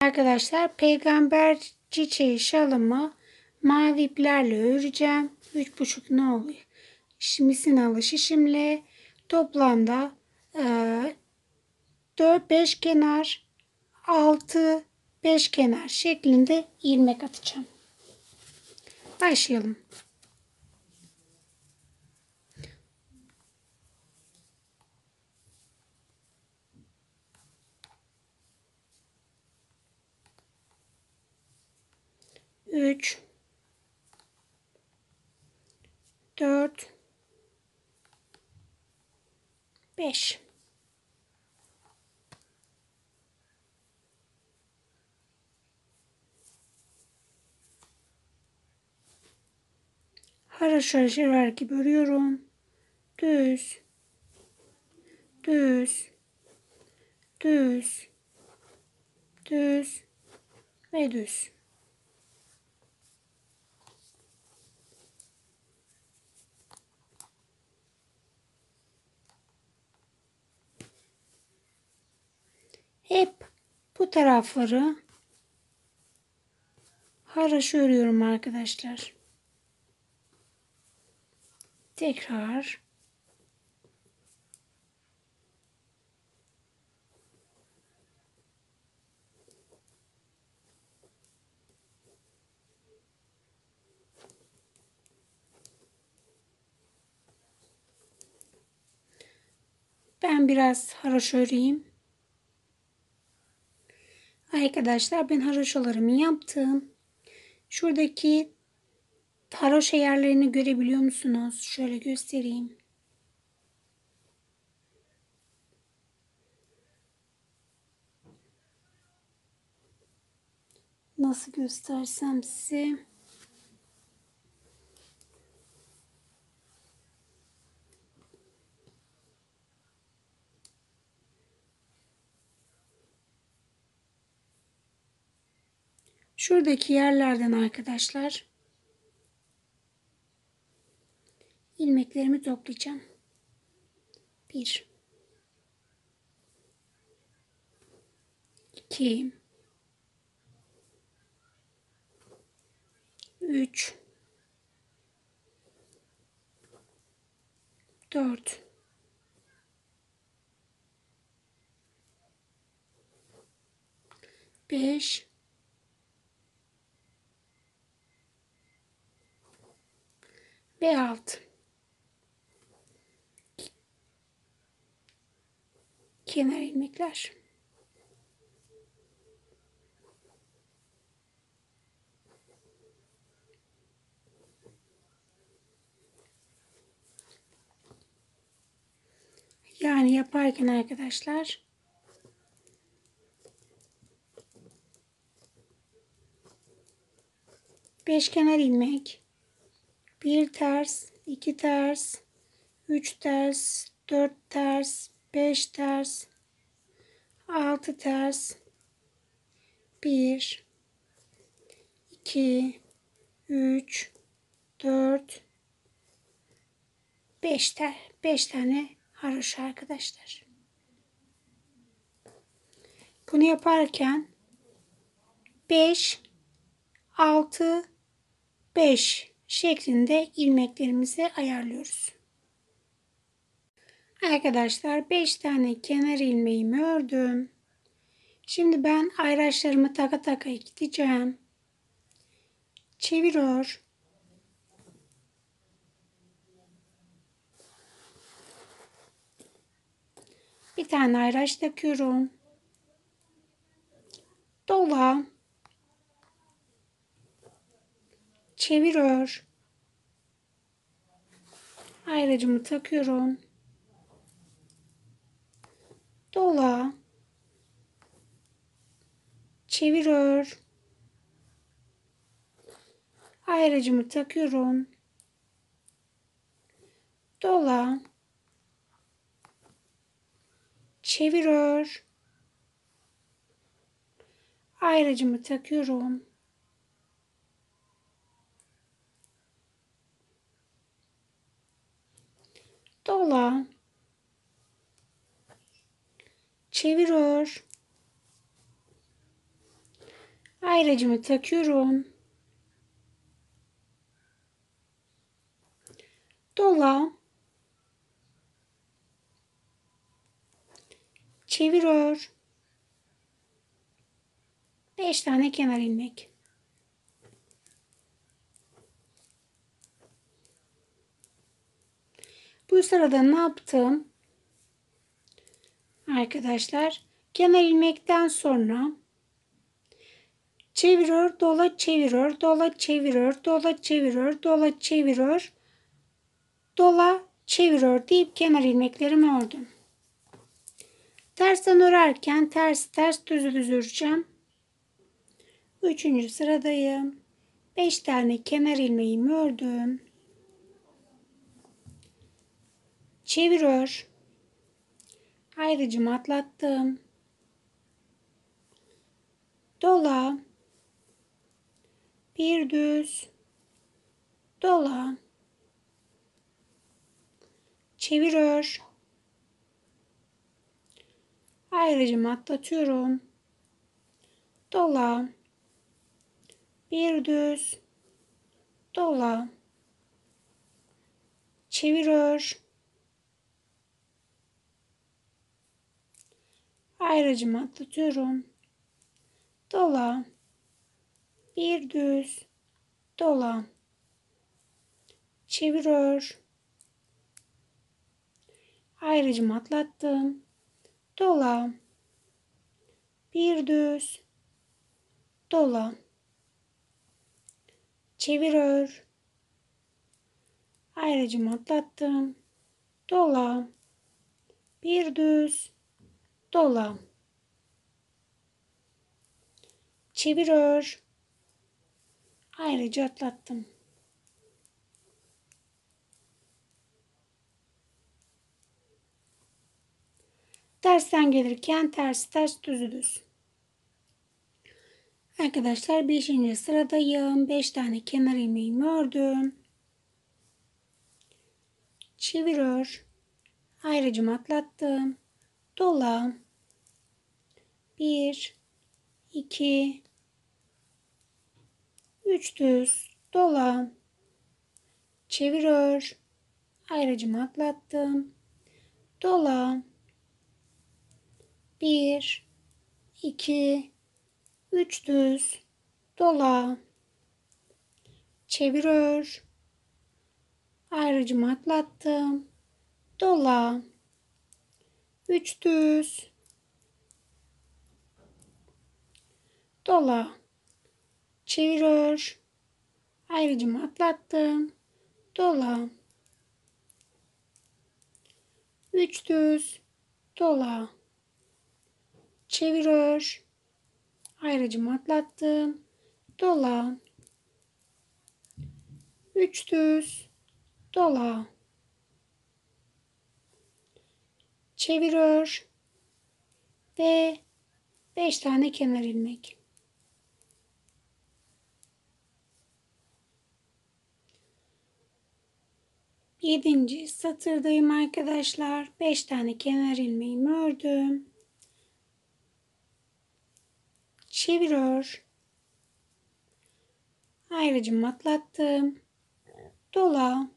Arkadaşlar peygamber çiçeği şalımı mavi iplerle öreceğim. 3,5 ne oluyor? Misin alı şişimle toplamda e, 4 5 kenar 6 5 kenar şeklinde ilmek atacağım. Başlayalım. Üç, dört, beş. Haraşo şerer gibi örüyorum. Düz. Düz. Düz. Düz. Ve düz. Hep bu tarafları haraşo örüyorum arkadaşlar. Tekrar Ben biraz haroşa öreyim. Arkadaşlar ben haroşalarımı yaptım. Şuradaki haroşa yerlerini görebiliyor musunuz? Şöyle göstereyim. Nasıl göstersem size. Şuradaki yerlerden arkadaşlar ilmeklerimi toplayacağım. 1 2 3 4 5 veyahut kenar ilmekler. Yani yaparken arkadaşlar beşkenar ilmek bir ters, iki ters, üç ters, dört ters, beş ters, altı ters, bir, iki, üç, dört, beş, ter, beş tane haroşa arkadaşlar. Bunu yaparken beş, altı, beş şeklinde ilmeklerimizi ayarlıyoruz. Arkadaşlar 5 tane kenar ilmeğimi ördüm. Şimdi ben ayraçlarımı taka taka gideceğim. Çevir ör. Bir tane ayraç takıyorum. Dola. Çevir. Ayracımı takıyorum. Dola. Çevir. Ayracımı takıyorum. Dola. Çevir. Ayracımı takıyorum. Dola. Çevir ör. Ayracımı takıyorum. Dola. Çeviriyor. 5 tane kenar ilmek. Bu sırada ne yaptım? Arkadaşlar kenar ilmekten sonra çeviriyor, dola çeviriyor, dola çeviriyor, dola çeviriyor, dola çeviriyor, dola çeviriyor deyip kenar ilmeklerimi ördüm. Tersten örerken ters ters düz düz öreceğim. Üçüncü sıradayım. Beş tane kenar ilmeğimi ördüm. Çeviriyor. Ayrıcımı atlattım. Dola. Bir düz. Dola. Çeviriyor. Ayrıcımı atlatıyorum. Dola. Bir düz. Dola. Çeviriyor. Ayrıcımı atlatıyorum. Dola. Bir düz. Dola. Çeviriyor. Ayrıcımı atlattım. Dola. Bir düz. Dola. Çeviriyor. Ayrıcımı atlattım. Dola. Bir düz. Dola. Çeviriyor. Ayrıca atlattım. Tersten gelirken ters ters düz düz. Arkadaşlar 5. sıradayım. 5 tane kenar ilmeğimi ördüm. Çeviriyor. Ayrıcım atlattım. Dola. 1 2 3 düz dola. Çeviriyor. Ayrıcım atlattım. Dola. 1 2 3 düz dola. Çeviriyor. Ayrıcımı atlattım. Dola. 3 düz. Dola. Çeviriyor. Ayrıcımı atlattım. Dola. 3 düz. Dola. Çeviriyor. Ayrıcımı atlattım. Dola. 3 düz. Dola. Çeviriyor. Ve 5 tane kenar ilmek. Yedinci satırdayım arkadaşlar. 5 tane kenar ilmeğimi ördüm. Çeviriyor. Ayrıcımı atlattım. Dola.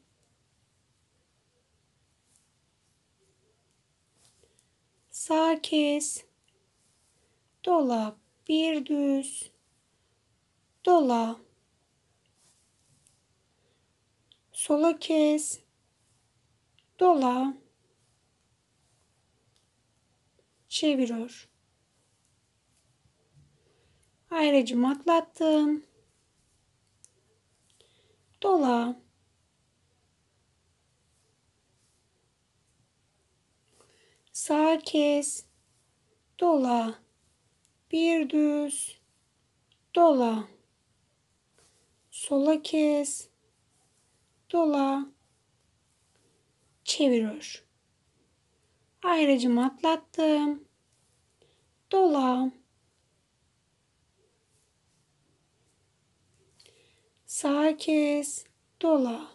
Sağ kes. Dola. Bir düz. Dola. Sola kes. Dola. Çeviriyor. Ayrıcımı atlattım. Dola. Sağ kes. Dola. Bir düz. Dola. Sola kes. Dola. Çeviriyor. Ayrıcımı atlattım. Dola. Sağ kes. Dola.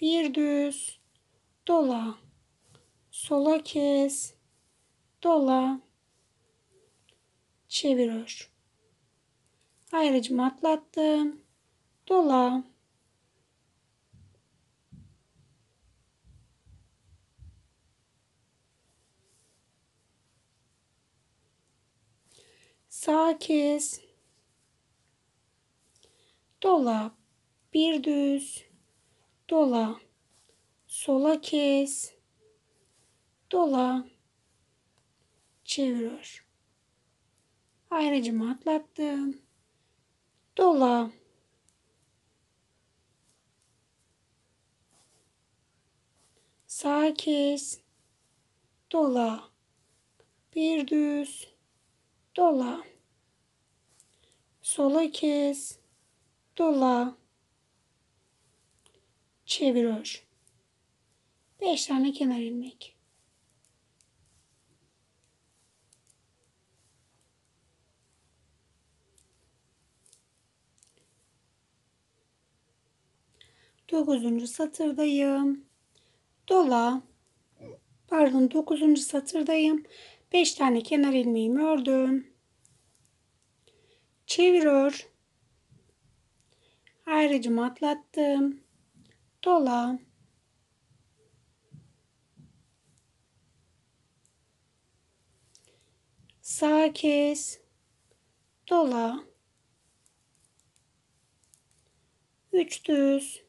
Bir düz. Dola. Sola kes. Dola. Çeviriyor. Ayrıcımı atlattım. Dola. Sağ kes. Dola. Bir düz. Dola. Sola kes. Dola. Çeviriyor. Ayrıcımı atlattım. Dola. Sağ kes. Dola. Bir düz. Dola. Sola kes. Dola. Çeviriyor. Beş tane kenar ilmek. Dokuzuncu satırdayım. Dola. Pardon dokuzuncu satırdayım. Beş tane kenar ilmeğimi ördüm. Çeviriyor. Ayrıcımı atlattım. Dola. Sağ kes. Dola. Üç düz.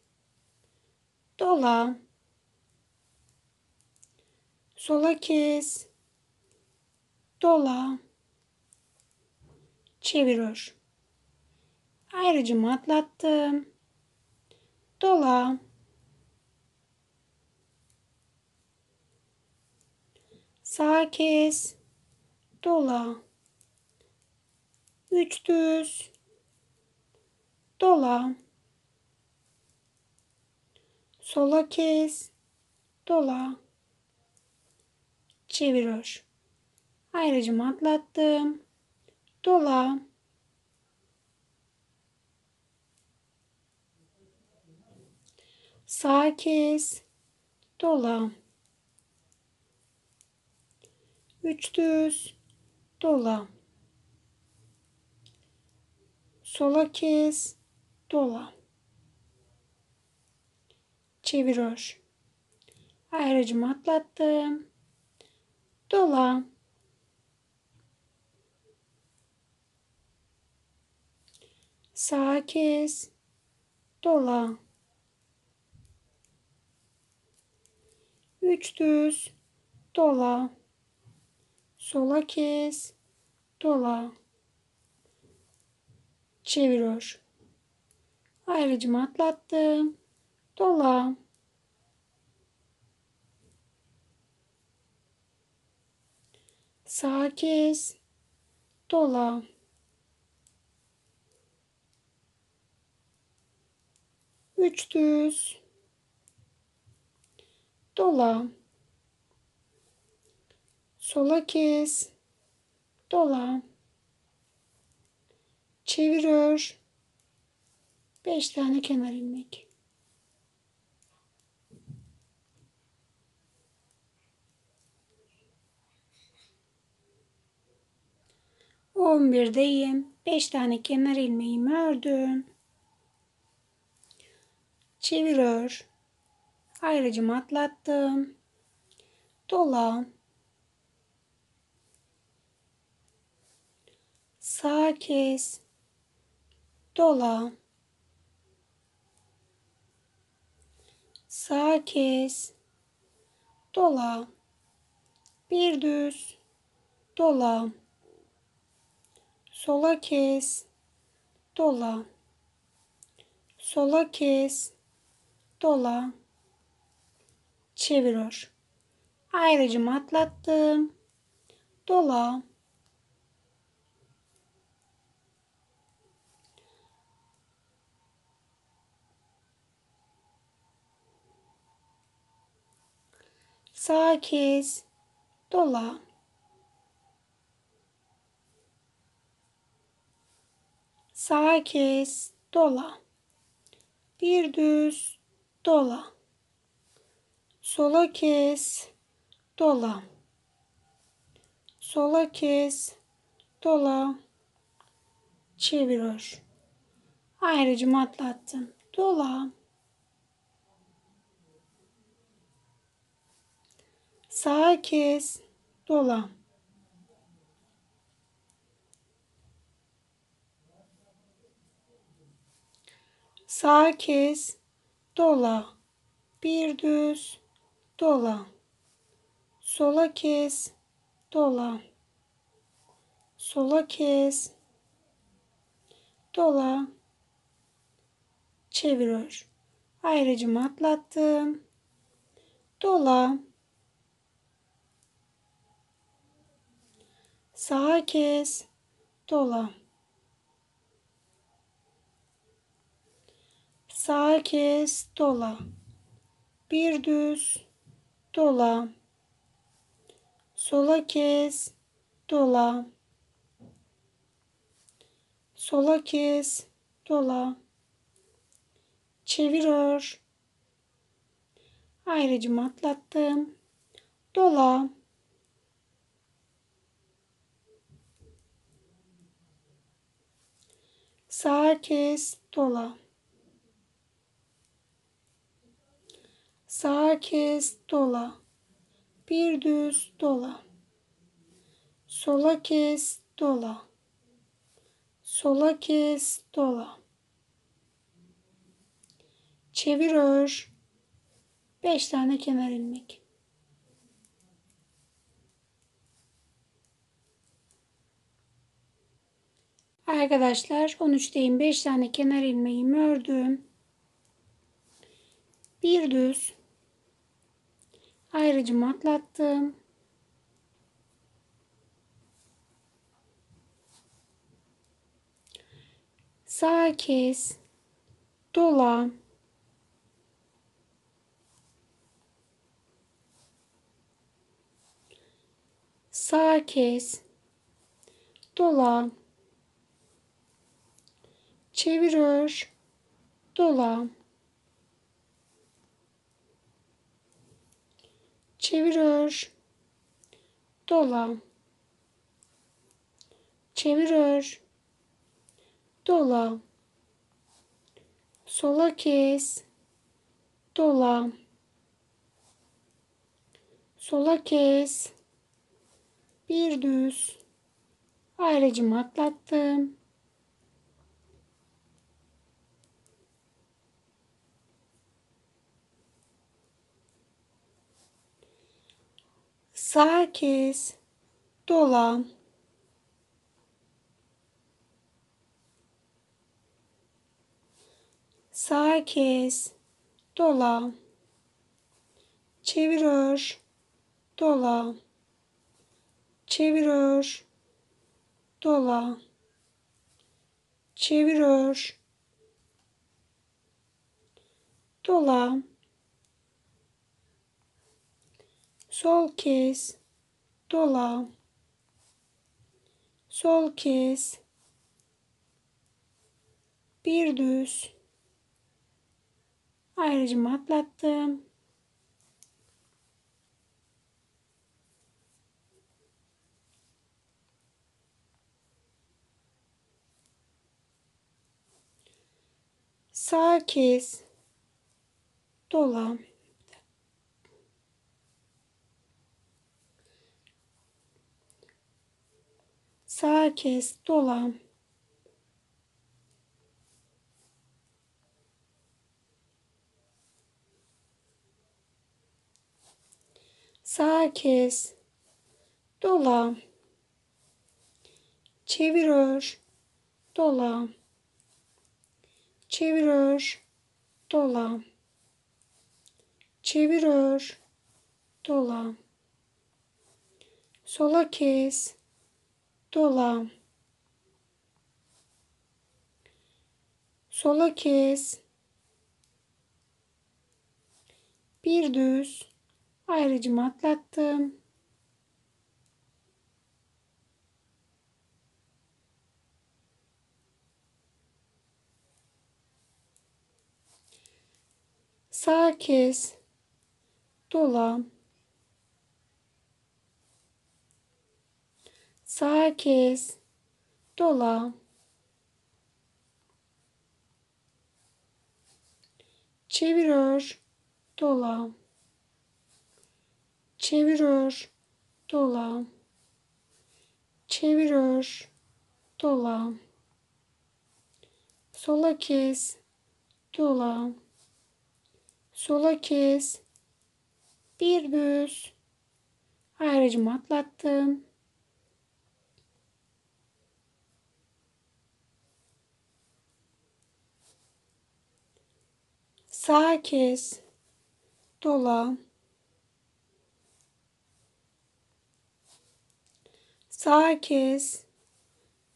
Dola. Sola kes. Dola. Çeviriyor. Ayrıcımı atlattım. Dola. Sağ kes. Dola. Üç düz. Dola. Sola kes. Dola. Çeviriyor. Ayrıcımı atlattım. Dola. Sağ kes. Dola. Üç düz. Dola. Sola kes. Dola. Çeviriyor. Ayrıcımı atlattım. Dola. Sağ kes. Dola. Üç düz. Dola. Sola kes. Dola. Çeviriyor. Ayrıcımı atlattım. Dola. Sağ kes. Dola. Üç düz. Dola. Sola kes. Dola. Çeviriyor. Beş tane kenar ilmek. On birdeyim. Beş tane kenar ilmeğimi ördüm. Çeviriyor. Ayrıcımı atlattım. Dola. Sağ kes. Dola. Sağ kes. Dola. Bir düz. Dola. Sola kes. Dola. Sola kes. Dola. Çeviriyor. Ayrıcımı atlattım. Dola. Sağ kes. Dola. Sağ kes. Dola. Bir düz. Dola. Sola kes. Dola. Sola kes. Dola. çevir Ayrıcımı atlattım. Dola. Sağa kes. Dola. Sağa kes. Dola. Bir düz. Dola. Sola kes. Dola. Sola kes. Dola. Çevir. Ayrıcımı atlattım. Dola. Sağa kes. Dola. Sağa kes. Dola. Bir düz. Dola. Sola kes. Dola. Sola kes. Dola. Çevir ör. Ayrıcımı atlattım. Dola. Sağa kes, dola. Sağa kes, dola. Bir düz dola. Sola kes, dola. Sola kes, dola. Çevir ör. Beş tane kenar ilmek. Arkadaşlar 13'teyim. 5 tane kenar ilmeğimi ördüm. Bir düz ayrıcımı atlattım. Sağ kes, dola, sağ kes, dola, çevir dola, çevir dola, çevir dola, sola kes, dola, sola kes, bir düz, ayrıcımı atlattım. Sağ kes, dola, sağ kes, dola, çevir ör, dola, çevir ör, dola, çevir sol kes, dola, sol kes, bir düz, ayrıcımı atlattım. Sağ kes, dola, Sağ kes, dola. Sağ kes, dola. Çevir ör, dola. Çevir ör, dola. Çevir ör, dola. Sola kes, dola. Sola kes. Bir düz ayrıcımı atlattım. Sağ kes. Dola. sağa kes, dola. Çevir ör, dola. Çevir ör, dola. Çevir dola. Sola kes, dola. Sola kes. Bir düz. Ayrıcımı atlattım. Sağ kes. Dola. Sağ kes.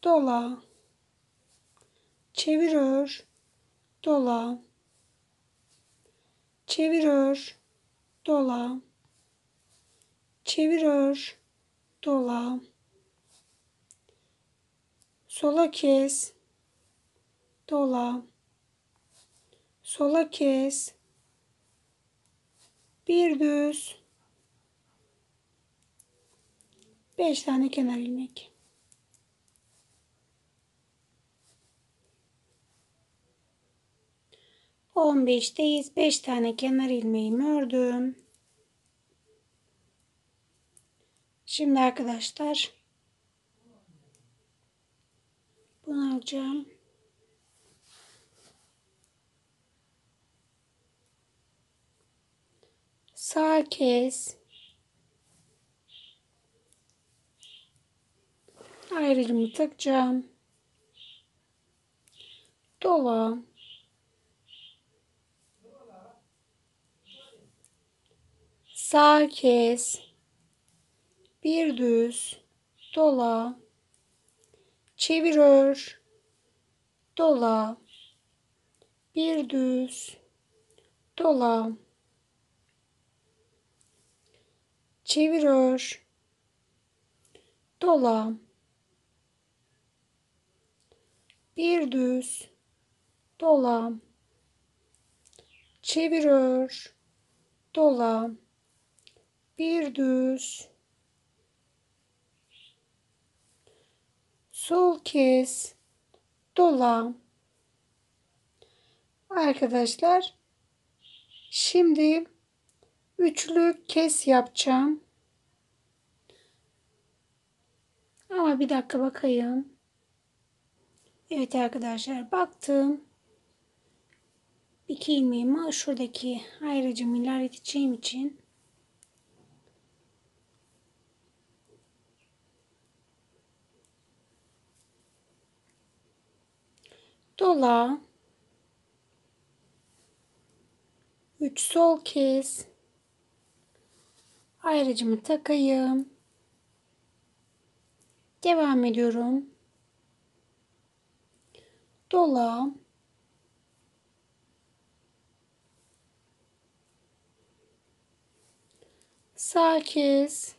Dola. Çeviriyor. Dola. Çeviriyor. Dola. Çeviriyor. Dola. Sola kes. Dola sola kes, bir düz, beş tane kenar ilmek. On beşteyiz. Beş tane kenar ilmeğimi ördüm. Şimdi arkadaşlar bunu alacağım. Sağ kes. Ayrılımı takacağım. Dola. Sağ kes. Bir düz. Dola. Çeviriyor. Dola. Bir düz. Dola. Çeviriyor. Dola. Bir düz. Dola. Çeviriyor. Dola. Bir düz. Sol kes. Dola. Arkadaşlar şimdi üçlü kes yapacağım. Ama bir dakika bakayım. Evet arkadaşlar baktım. İki ilmeğimi şuradaki ayrıcımı ilerleteceğim için dola 3 sol kes ayrıcımı takayım. Devam ediyorum. Dola. Kes.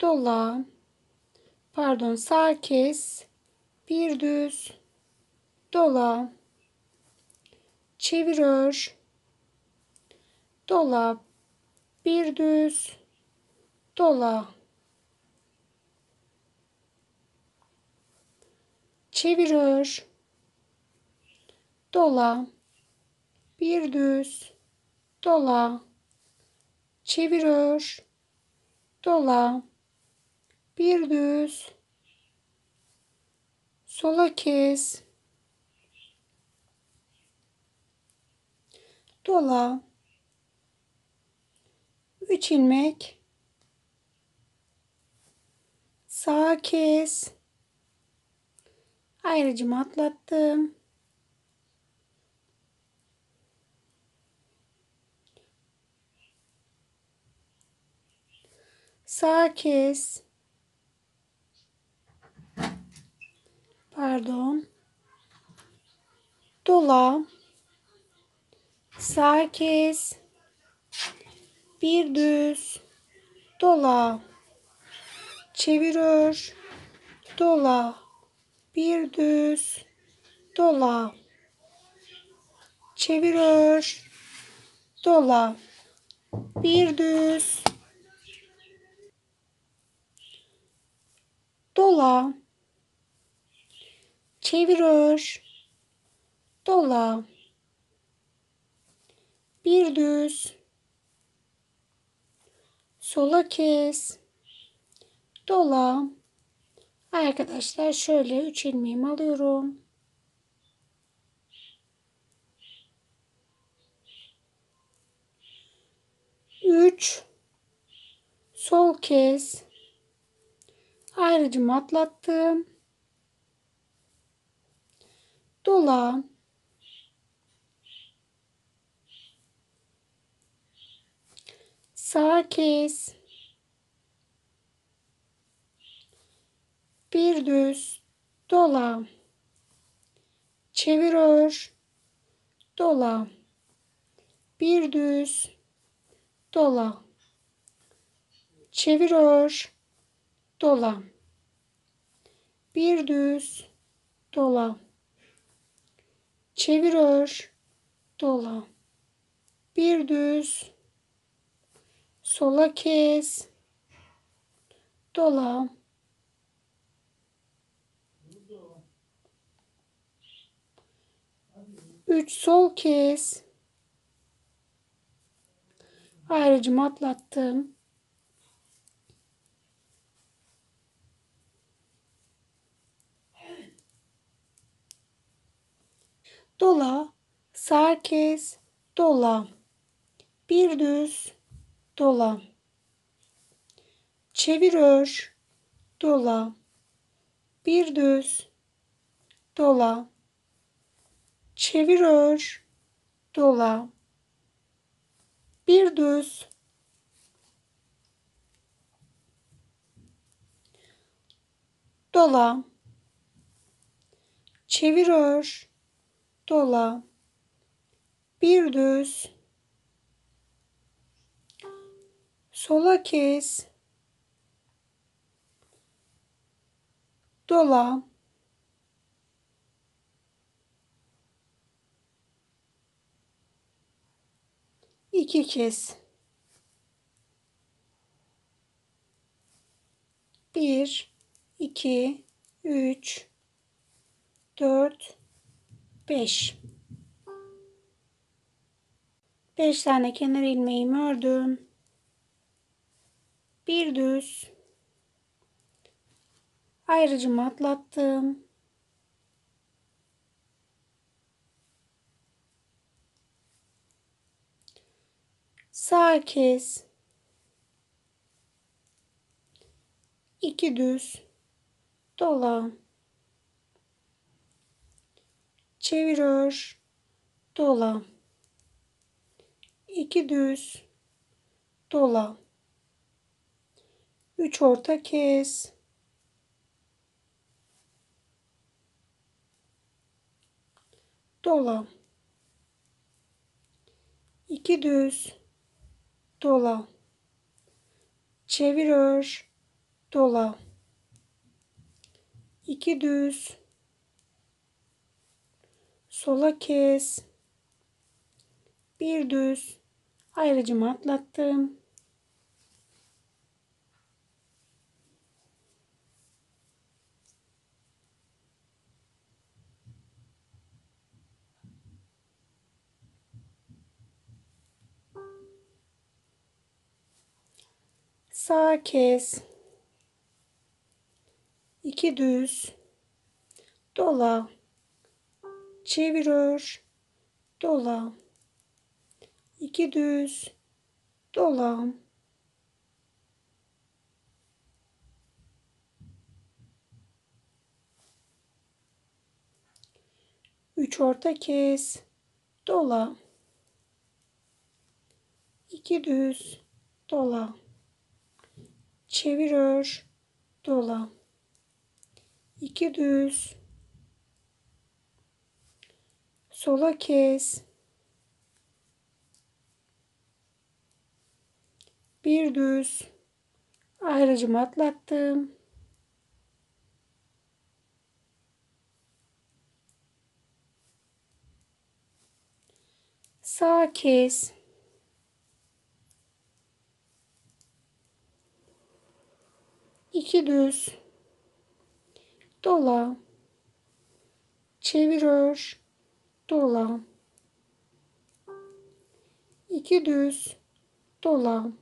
Dola. Pardon kes. Bir düz. Dola. Çeviriyor. Dola bir düz. Dola. Çeviriyor dola. Bir düz. Dola. Çeviriyor dola. Bir düz. Sola kes. Dola 3 ilmek sağ kes. Ayrıcımı atlattım. Sağ kes. Pardon. Dola sağ kes bir düz. Dola. Çeviriyor dola. Bir düz. Dola. Çeviriyor dola. Bir düz. Dola. Çeviriyor dola. Bir düz. Sola kes. Dola. Arkadaşlar şöyle üç ilmeğimi alıyorum. Üç. Sol kes. Ayrıcımı atlattım. Dola. Kes. Bir düz. Dola. Çevir ör. Dola. Bir düz. Dola. Çevir ör. Dola. Bir düz. Dola. Çevir ör. Dola. Bir düz. Sola kes. Dola. Üç sol kes. Ayrıcımı atlattım. Dola, sağ kes, dola. Bir düz, dola. Çevir ör, dola. Bir düz, dola. Çevir ör, dola. Bir düz, dola. Çevir ör, dola. Bir düz, sola kes, dola. iki kez. Bir, iki, üç, dört, beş. Beş tane kenar ilmeğimi ördüm. Bir düz. Ayrıcımı atlattım. Sağ kes. iki düz. Dola. Çevir ör. Dola. iki düz. Dola. Üç orta kes. Dola. iki düz dola. Çevir ör, dola. İki düz. Sola kes. Bir düz. Ayrıcımı atlattım. Sağ kes. iki düz. Dola. Çevir ör. Dola. iki düz. Dola. Üç orta kes. Dola. iki düz. Dola çevir ör, dola. iki düz. Sola kes. Bir düz. Ayrıcımı atlattım. Sağ kes. İki düz. Dola. Çevir ör dola. İki düz. Dola.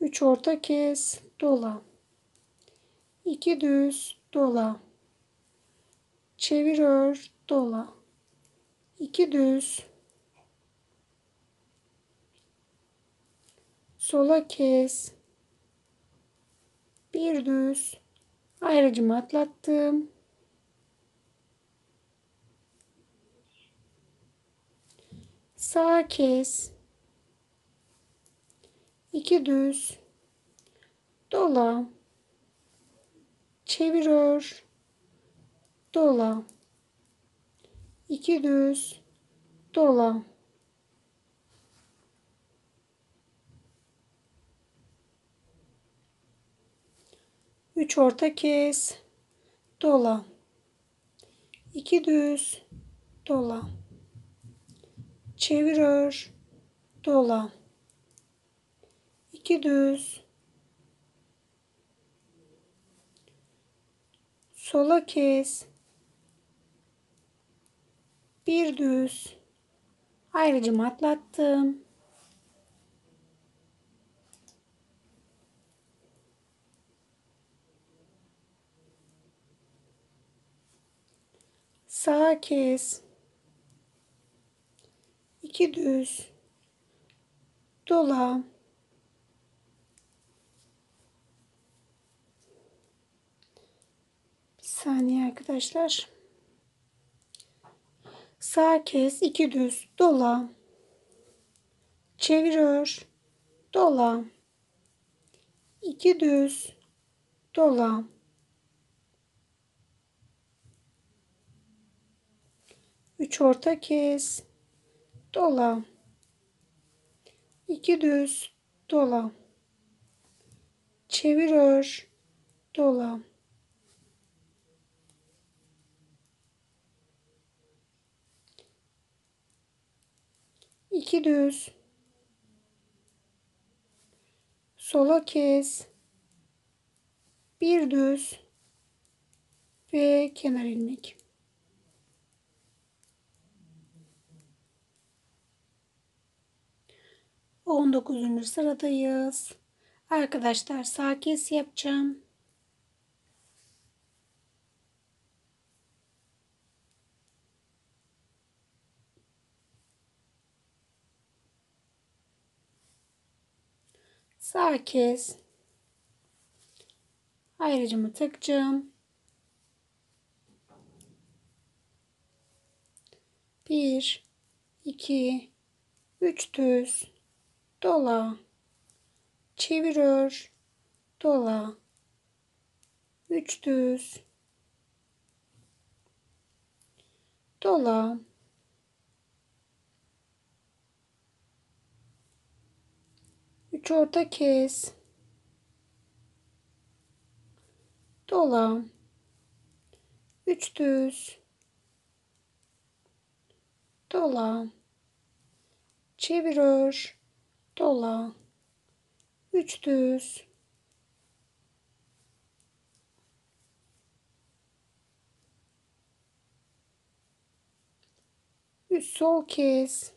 Üç orta kes dola. İki düz. Dola. Çevir ör dola. İki düz sola kes bir düz ayrıcımı atlattım Sağ kes. iki düz. Dola. Çevir ör. Dola. iki düz. Dola. Üç orta kes. Dola. iki düz. Dola çevir ör, dola. iki düz. Sola kes. Bir düz. Ayrıcım atlattım. Sağa kes. İki düz. Dola. Bir saniye arkadaşlar. Sağ kes iki düz. Dola. Çeviriyor. Dola. İki düz. Dola üç orta kes. Dola. İki düz. Dola. Çevir ör. Dola. İki düz. Sola kes. Bir düz. Ve kenar ilmek 19. sıradayız. Arkadaşlar sağ kes yapacağım. Sağ kes. Ayrıcımı takacağım. Bir, iki, üç düz dola, çeviriyor, dola, üç düz, dola, üç orta kes, dola, üç düz, dola, çeviriyor, dola, üç düz, üç sol kes,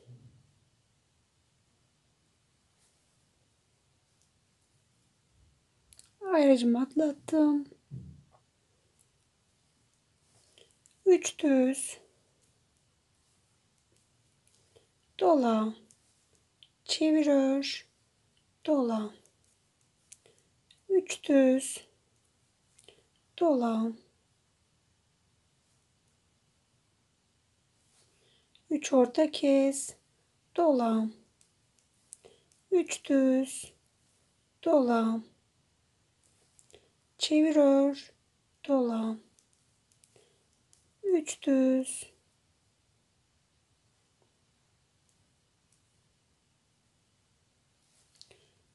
ayrıcımı atlattım, üç düz, dola, çeviriyor, dola, üç düz, dola, üç orta kes, dola, üç düz, dola, çeviriyor, dola, üç düz,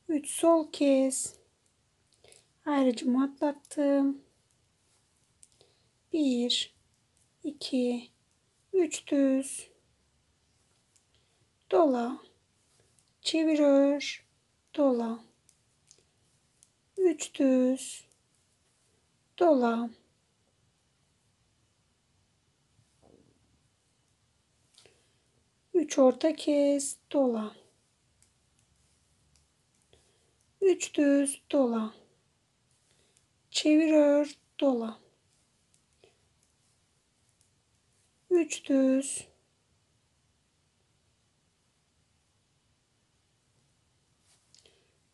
3 sol kez. Ayrıcımı atlattım. 1 2 3 düz. Dola. Çeviriyor. Dola. 3 düz. Dola. Üç orta kez. Dola. 3 düz dola. Çevir ör dola. 3 düz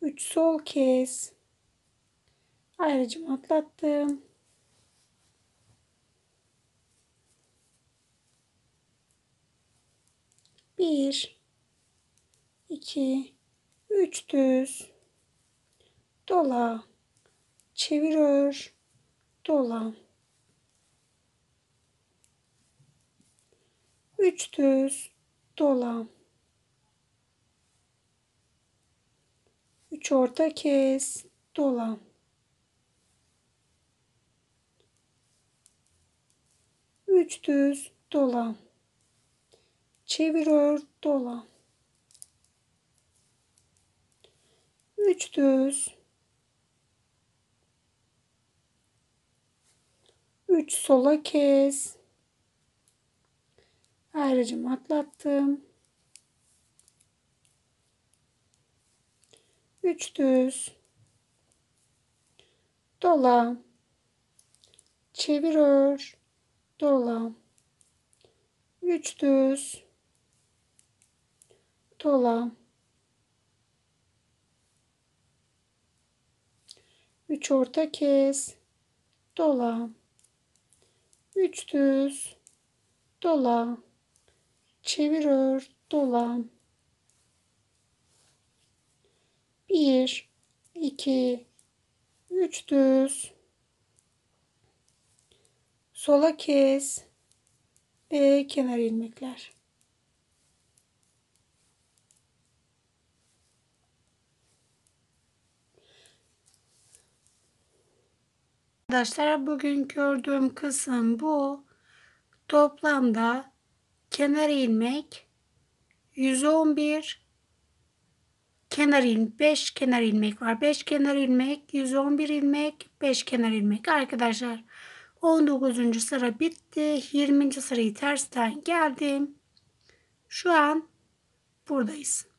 3 sol kes. Ayrıcım atlattım. Bir, iki, üç düz. Dola. Çevir. Dola. Üç düz. Dola. 3 orta kes, dola. Üç düz, dola. Çevir dola. Üç düz. Üç sola kes. Ayrıcım atlattım. 3 düz. Dola. Çevir ör. Dola. 3 düz. Dola. 3 orta kes. Dola 3 düz dola çevir ör dola 1 2 3 düz sola kes. Ve kenar ilmekler. Arkadaşlar bugün gördüğüm kısım bu. Toplamda kenar ilmek 111 kenar ilmek 5 kenar ilmek var. 5 kenar ilmek, 111 ilmek, 5 kenar ilmek. Arkadaşlar 19. sıra bitti. 20. sırayı tersten geldim. Şu an buradayız.